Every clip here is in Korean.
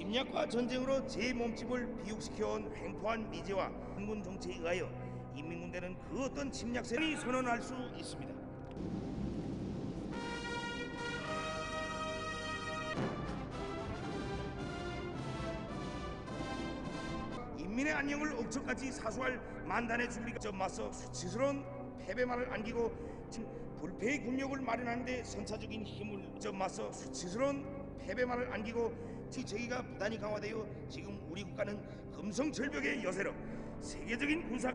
임약과 전쟁으로 제 몸집을 비육시켜온 횡포한 미제와 흥군 정치에 의하여 인민군대는 그 어떤 침략세를 선언할 수 있습니다. 인민의 안녕을 억척까지 사수할 만단의 준비가 점 맞서 수치스러운 패배만을 안기고 불패의 군력을 마련하는데 선차적인 힘을 점 맞서 수치스러운 패배만을 안기고 지 저희가 부단히 강화되어 지금 우리 국가는 금성절벽의 여세로 세계적인 군사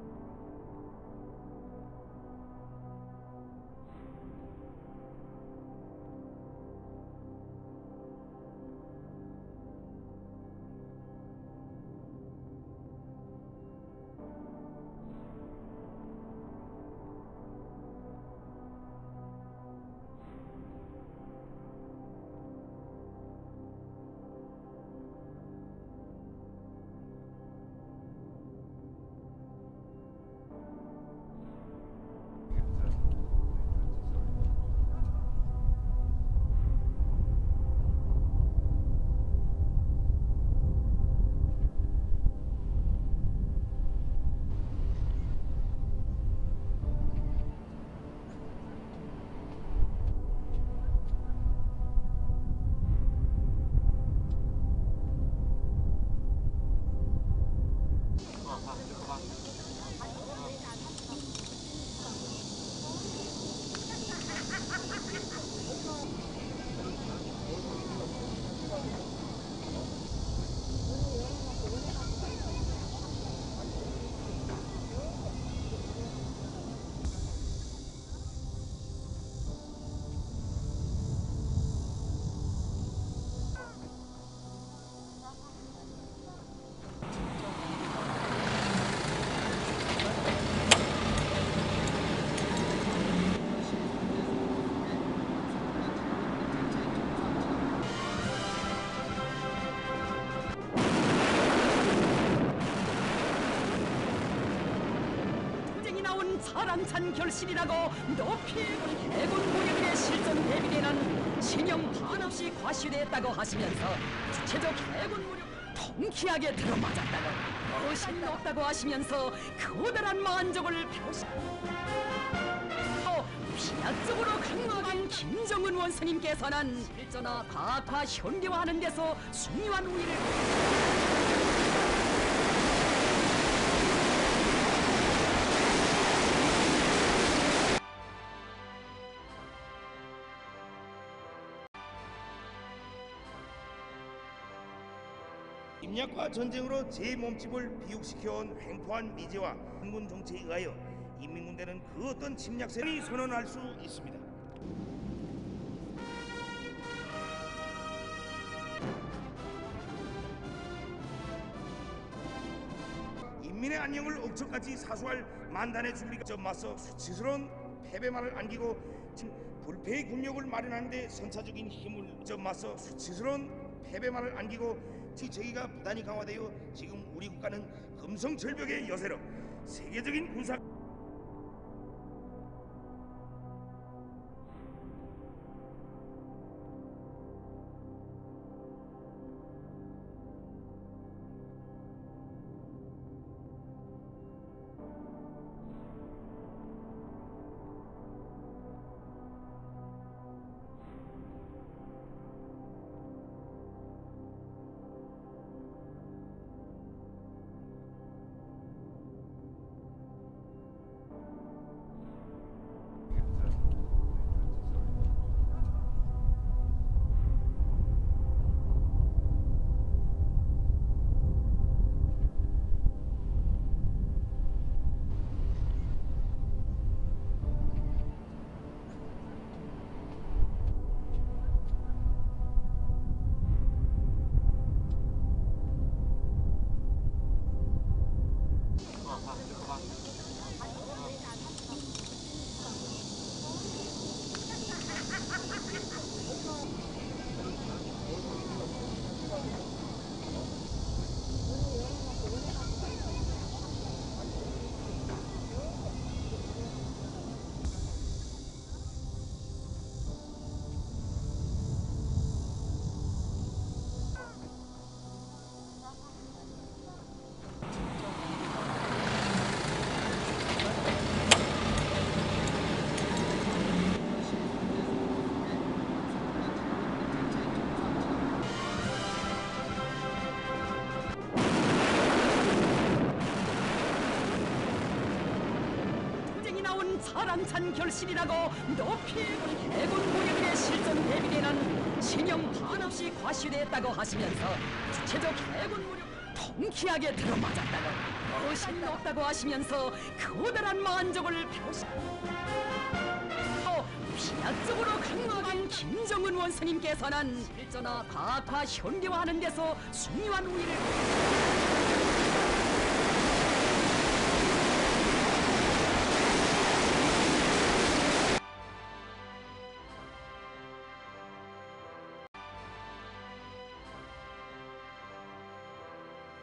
사랑찬 결실이라고 높이 해군 무력의 실전 대비대는 신형 반없이 과시됐다고 하시면서 주체적 해군 무력 통쾌하게 들어맞았다고 훨씬 높다고 하시면서 커다란 만족을 표시 또 피약적으로 강화한 김정은 원수님께서는 실전화 과학화 현대화하는 데서 중요한 우위를 임약과 전쟁으로 제 몸집을 비육시켜온 횡포한 미제와 흥군 정치에 의하여 인민군대는 그 어떤 침략세를 선언할 수 있습니다. 인민의 안녕을 억척까지 사수할 만단의 준비가 점 맞서 수치스러운 패배만을 안기고 불패의 군력을 마련하는데 선차적인 힘을 점 맞서 수치스러운 패배만을 안기고 지 저희가 부단히 강화되어 지금 우리 국가는 금성절벽의 여세로 세계적인 군사 사랑찬 결실이라고 높이 해군 무력의 실전 대비되는 신형 반없이 과시됐다고 하시면서 주체적 해군 무력 통쾌하게 들어맞았다고 거신 높다고 하시면서 커다란 만족을 표시 또 피약적으로 강화한 김정은 원수님께서는 실전화 과학화 현대화하는 데서 중요한 우위를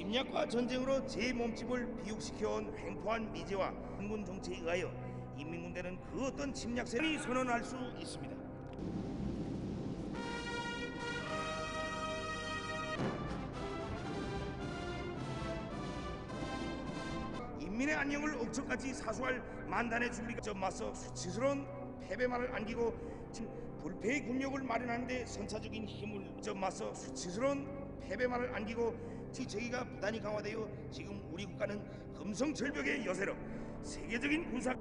임약과 전쟁으로 제 몸집을 비육시켜온 횡포한 미제와 한군 정치에 의하여 인민군대는 그 어떤 침략세를 선언할 수 있습니다. 인민의 안녕을 억척까지 사수할 만단의 준비가 점 맞서 수치스러운 패배만을 안기고 불패의 군력을 마련하는데 선차적인 힘을 점 맞서 수치스러운 패배만을 안기고 지 저희가 부단히 강화되어 지금 우리 국가는 금성절벽의 여세로 세계적인 군사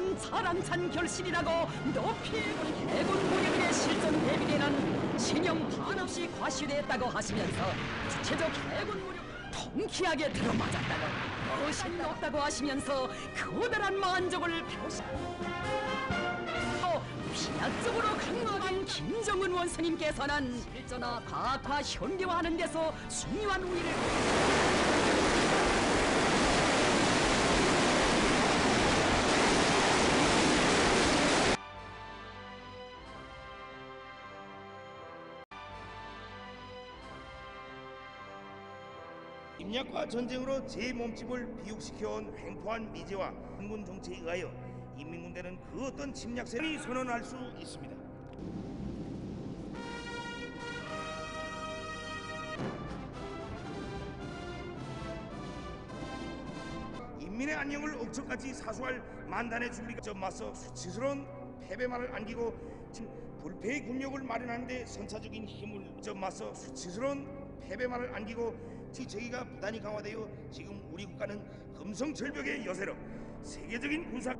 나온 사랑찬 결실이라고 높이 해군 무력의 실전 대비되는 신형 반없이 과시됐다고 하시면서 주체적 해군 무력 통쾌하게 들어맞았다고 거신 높다고 하시면서 커다란 만족을 표시 또 피약적으로 강화한 김정은 원수님께서는 실전화 과학화 현대화하는 데서 중요한 우위를 임약과 전쟁으로 제 몸집을 비육시켜온 횡포한 미제와 한군 정치에 의하여 인민군대는 그 어떤 침략세를 선언할 수 있습니다. 인민의 안녕을 억척까지 사수할 만단의 준비가 점 맞서 수치스러운 패배만을 안기고 불패의 군력을 마련하는데 선차적인 힘을 점 맞서 수치스러운 패배만을 안기고 지 저희가 부단히 강화되어 지금 우리 국가는 금성절벽의 여세로 세계적인 군사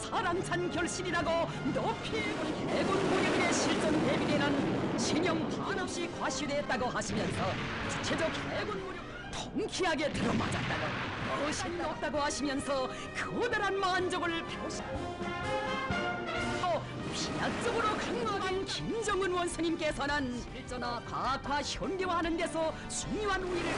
사랑찬 결실이라고 높이 해군 무력의 실전 대비되는 신형 반없이 과시됐다고 하시면서 주체적 해군 무력 통쾌하게 들어맞았다고 훨씬 높다고 하시면서 커다란 만족을 표시 또 피약적으로 강화한 김정은 원수님께서는 실전화 과학화 현대화하는 데서 중요한 우위를